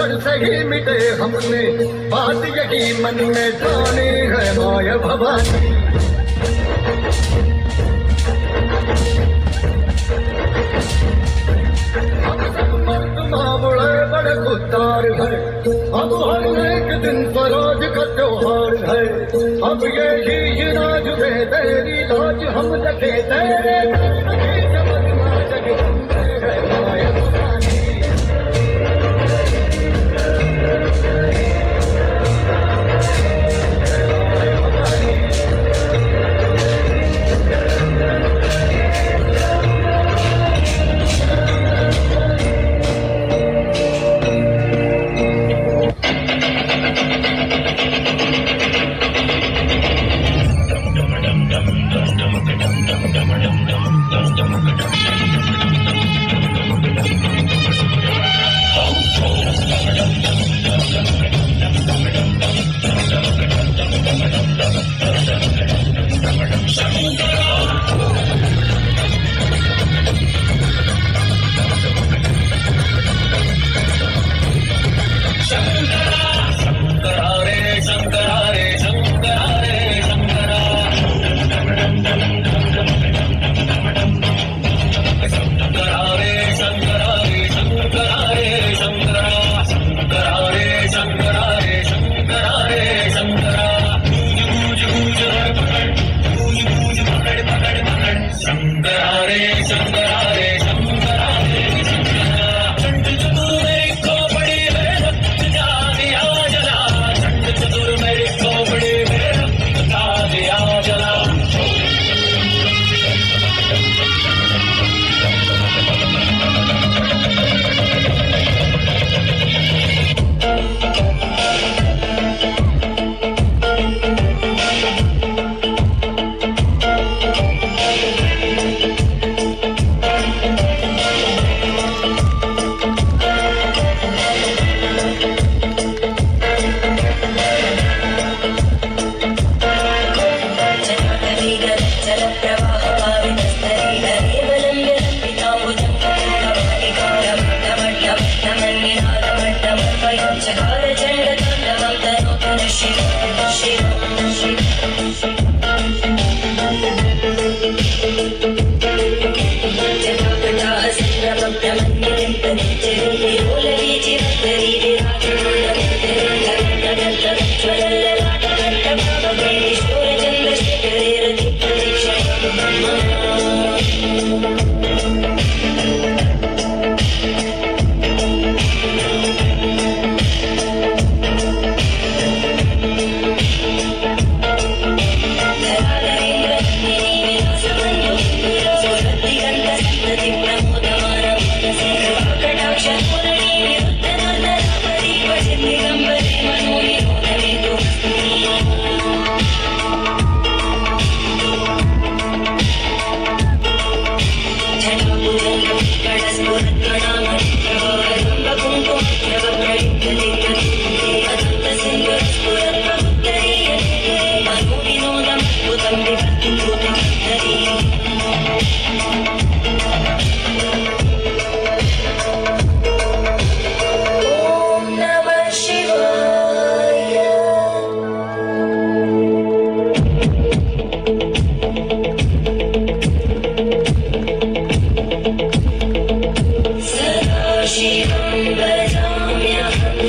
जड़ से ही मिटे हमने बात यही मन में जाने है। माया भवानी अब हर एक दिन स्वराज का त्योहार है। अब ये ही राज दे तेरी लाज हम लगे तेरे।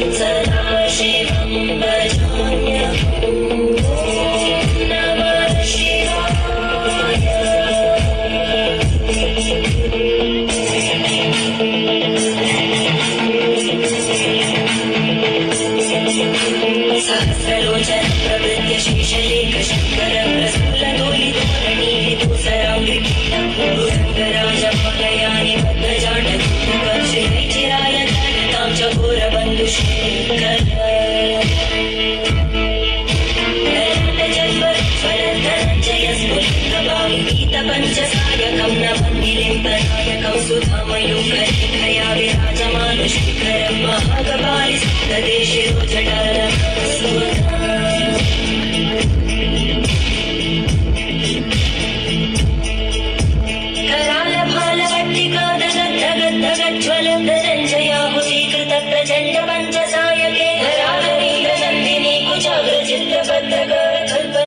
It's a पञ्चसायकं नवन्निलिम्बनायकं सुधामयूकरेखया विराजमानुशेखरं Jatar